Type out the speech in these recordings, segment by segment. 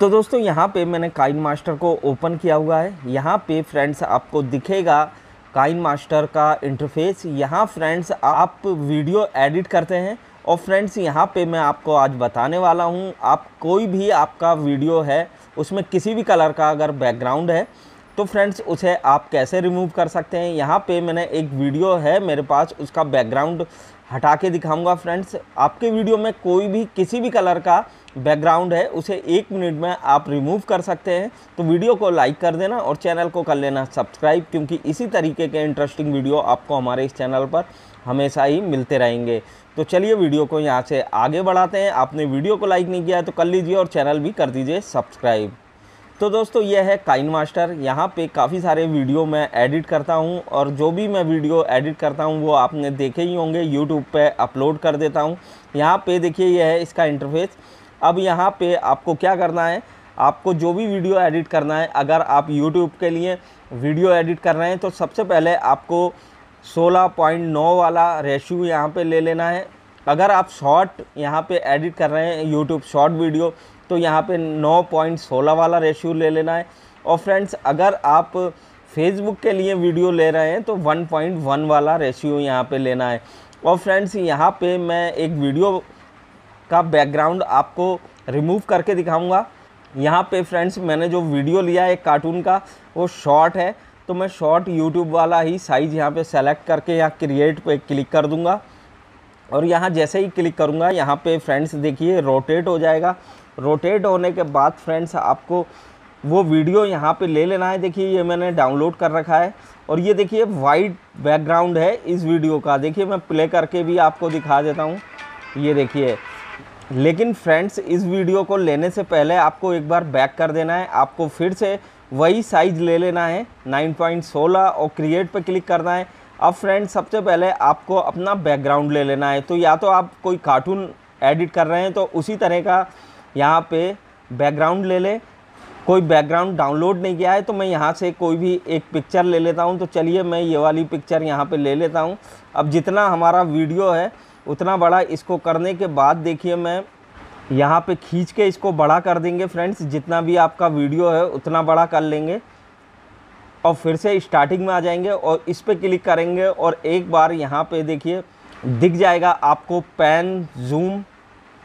तो दोस्तों, यहाँ पे मैंने काइन मास्टर को ओपन किया हुआ है। यहाँ पे फ्रेंड्स, आपको दिखेगा काइन मास्टर का इंटरफेस यहाँ फ्रेंड्स, आप वीडियो एडिट करते हैं और फ्रेंड्स, यहाँ पे मैं आपको आज बताने वाला हूँ, आप कोई भी आपका वीडियो है, उसमें किसी भी कलर का अगर बैकग्राउंड है तो फ्रेंड्स, उसे आप कैसे रिमूव कर सकते हैं? यहाँ पे मैंने एक वीडियो है मेरे पास, उसका बैकग्राउंड हटा के दिखाऊँगा फ्रेंड्स। आपके वीडियो में कोई भी किसी भी कलर का बैकग्राउंड है, उसे एक मिनट में आप रिमूव कर सकते हैं। तो वीडियो को लाइक कर देना और चैनल को कर लेना सब्सक्राइब क्योंकि इसी तरीके के इंटरेस्टिंग वीडियो आपको हमारे इस चैनल पर हमेशा ही मिलते रहेंगे। तो चलिए वीडियो को यहाँ से आगे बढ़ाते हैं। आपने वीडियो को लाइक नहीं किया है तो कर लीजिए और चैनल भी कर दीजिए सब्सक्राइब तो दोस्तों यह है काइन मास्टर। यहाँ पे काफ़ी सारे वीडियो मैं एडिट करता हूँ और जो भी मैं वीडियो एडिट करता हूँ, वो आपने देखे ही होंगे। यूट्यूब पे अपलोड कर देता हूँ। यहाँ पे देखिए यह है इसका इंटरफेस अब यहाँ पे आपको क्या करना है? आपको जो भी वीडियो एडिट करना है, अगर आप यूट्यूब के लिए वीडियो एडिट कर रहे हैं तो सबसे पहले आपको 16.9 वाला रेशियो यहाँ पे ले लेना है। अगर आप शॉर्ट यहाँ पे एडिट कर रहे हैं यूट्यूब शॉर्ट वीडियो तो यहाँ पे 9.16 वाला रेशियो ले लेना है। और फ्रेंड्स, अगर आप फेसबुक के लिए वीडियो ले रहे हैं तो 1.1 वाला रेशियो यहाँ पे लेना है। और फ्रेंड्स, यहाँ पे मैं एक वीडियो का बैकग्राउंड आपको रिमूव करके दिखाऊँगा। यहाँ पे फ्रेंड्स मैंने जो वीडियो लिया है एक कार्टून का, वो शॉर्ट है। तो मैं शॉर्ट यूट्यूब वाला ही साइज़ यहाँ पे सेलेक्ट करके यहाँ क्रिएट पे क्लिक कर दूँगा। और यहाँ जैसे ही क्लिक करूँगा, यहाँ पे फ्रेंड्स देखिए रोटेट हो जाएगा। रोटेट होने के बाद फ्रेंड्स आपको वो वीडियो यहाँ पे ले लेना है। देखिए, ये मैंने डाउनलोड कर रखा है। और ये देखिए वाइट बैकग्राउंड है इस वीडियो का। देखिए, मैं प्ले करके भी आपको दिखा देता हूँ। ये देखिए लेकिन फ्रेंड्स, इस वीडियो को लेने से पहले आपको एक बार बैक कर देना है। आपको फिर से वही साइज़ ले लेना है 9.16 और क्रिएट पर क्लिक करना है। अब फ्रेंड्स, सबसे पहले आपको अपना बैकग्राउंड ले लेना है। तो या तो आप कोई कार्टून एडिट कर रहे हैं तो उसी तरह का यहाँ पे बैकग्राउंड ले ले। कोई बैकग्राउंड डाउनलोड नहीं किया है तो मैं यहाँ से कोई भी एक पिक्चर ले लेता हूँ। तो चलिए, मैं ये वाली पिक्चर यहाँ पे ले लेता हूँ। अब जितना हमारा वीडियो है उतना बड़ा इसको करने के बाद देखिए मैं यहाँ पे खींच के इसको बड़ा कर देंगे फ्रेंड्स, जितना भी आपका वीडियो है उतना बड़ा कर लेंगे। और फिर से स्टार्टिंग में आ जाएँगे और इस पर क्लिक करेंगे और एक बार यहाँ पे देखिए, दिख जाएगा आपको पैन, जूम,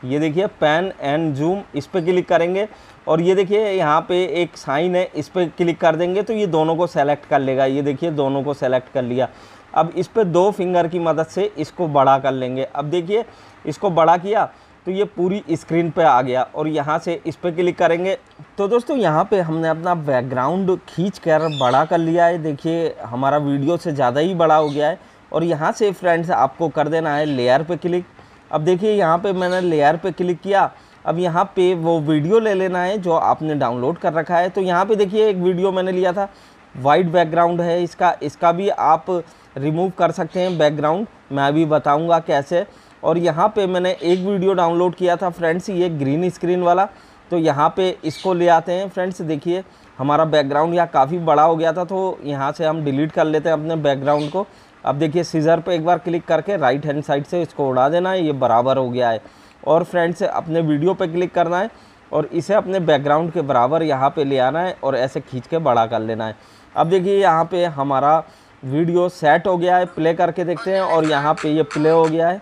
ये देखिए, पैन एंड जूम, इस पर क्लिक करेंगे। और ये देखिए, यहाँ पे एक साइन है, इस पर क्लिक कर देंगे तो ये दोनों को सेलेक्ट कर लेगा। ये देखिए, दोनों को सेलेक्ट कर लिया। अब इस पर दो फिंगर की मदद से इसको बड़ा कर लेंगे। अब देखिए, इसको बड़ा किया तो ये पूरी स्क्रीन पे आ गया और यहाँ से इस पर क्लिक करेंगे। तो दोस्तों, यहाँ पे हमने अपना बैकग्राउंड खींच कर बड़ा कर लिया है। देखिए, हमारा वीडियो से ज़्यादा ही बड़ा हो गया है और यहाँ से फ्रेंड्स आपको कर देना है लेयर पे क्लिक अब देखिए, यहाँ पे मैंने लेयर पे क्लिक किया। अब यहाँ पे वो वीडियो ले लेना है जो आपने डाउनलोड कर रखा है। तो यहाँ पर देखिए, एक वीडियो मैंने लिया था। वाइट बैकग्राउंड है इसका। इसका भी आप रिमूव कर सकते हैं बैकग्राउंड। मैं अभी बताऊँगा कैसे। और यहाँ पे मैंने एक वीडियो डाउनलोड किया था फ्रेंड्स, ये ग्रीन स्क्रीन वाला। तो यहाँ पे इसको ले आते हैं। फ्रेंड्स, देखिए, हमारा बैकग्राउंड यहाँ काफ़ी बड़ा हो गया था तो यहाँ से हम डिलीट कर लेते हैं अपने बैकग्राउंड को। अब देखिए सीज़र पे एक बार क्लिक करके राइट हैंड साइड से इसको उड़ा देना है, ये बराबर हो गया है। और फ्रेंड्स, अपने वीडियो पे क्लिक करना है और इसे अपने बैकग्राउंड के बराबर यहाँ पे ले आना है और ऐसे खींच के बड़ा कर लेना है। अब देखिए, यहाँ पे हमारा वीडियो सेट हो गया है प्ले करके देखते हैं और यहाँ पे ये प्ले हो गया है।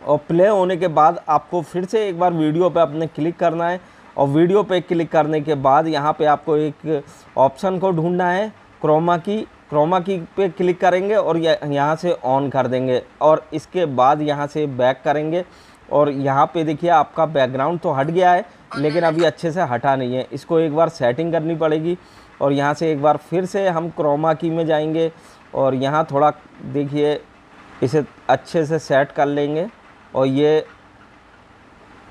और प्ले होने के बाद आपको फिर से एक बार वीडियो पे अपने क्लिक करना है और वीडियो पे क्लिक करने के बाद यहाँ पे आपको एक ऑप्शन को ढूंढना है क्रोमा की। क्रोमा की पे क्लिक करेंगे और यहाँ से ऑन कर देंगे और इसके बाद यहाँ से बैक करेंगे। और यहाँ पे देखिए आपका बैकग्राउंड तो हट गया है, लेकिन अभी अच्छे से हटा नहीं है। इसको एक बार सेटिंग करनी पड़ेगी। और यहाँ से एक बार फिर से हम क्रोमा की में जाएँगे और यहाँ थोड़ा देखिए, इसे अच्छे से सेट कर लेंगे। और ये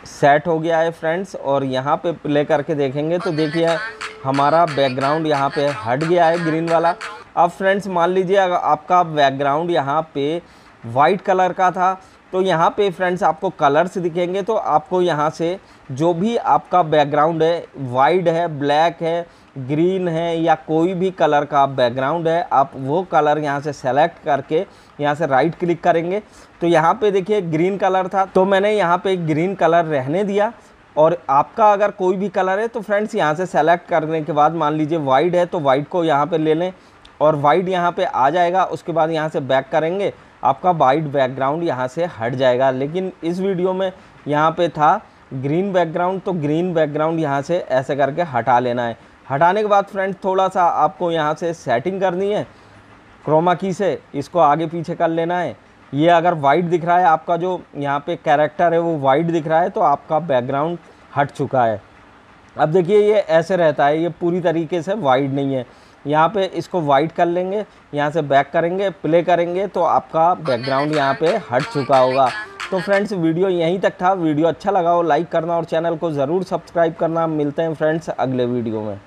सेट हो गया है फ्रेंड्स और यहाँ पे प्ले करके देखेंगे तो देखिए, हमारा बैकग्राउंड यहाँ पे हट गया है ग्रीन वाला। अब फ्रेंड्स मान लीजिए, अगर आपका बैकग्राउंड यहाँ पे वाइट कलर का था तो यहाँ पे फ्रेंड्स आपको कलर्स दिखेंगे। तो आपको यहाँ से जो भी आपका बैकग्राउंड है वाइट है ब्लैक है ग्रीन है या कोई भी कलर का बैकग्राउंड है, आप वो कलर यहाँ से सेलेक्ट करके यहाँ से राइट क्लिक करेंगे। तो यहाँ पे देखिए ग्रीन कलर था तो मैंने यहाँ पे ग्रीन कलर रहने दिया। और आपका अगर कोई भी कलर है तो फ्रेंड्स यहाँ से सेलेक्ट करने के बाद मान लीजिए वाइट है तो वाइट को यहाँ पे ले लें। और वाइट यहाँ पे आ जाएगा, उसके बाद यहाँ से बैक करेंगे। आपका वाइट बैकग्राउंड यहाँ से हट जाएगा। लेकिन इस वीडियो में यहाँ पे था ग्रीन बैकग्राउंड तो ग्रीन बैकग्राउंड यहाँ से ऐसे करके हटा लेना है। हटाने के बाद फ्रेंड्स थोड़ा सा आपको यहाँ से सेटिंग करनी है। क्रोमा की से इसको आगे पीछे कर लेना है। ये अगर वाइट दिख रहा है, आपका जो यहाँ पे कैरेक्टर है वो वाइट दिख रहा है तो आपका बैकग्राउंड हट चुका है। अब देखिए, ये ऐसे रहता है, ये पूरी तरीके से वाइट नहीं है। यहाँ पे इसको वाइट कर लेंगे, यहाँ से बैक करेंगे प्ले करेंगे तो आपका बैकग्राउंड यहाँ पे हट चुका होगा। तो फ्रेंड्स, वीडियो यहीं तक था। वीडियो अच्छा लगा हो लाइक करना और चैनल को ज़रूर सब्सक्राइब करना। मिलते हैं फ्रेंड्स अगले वीडियो में।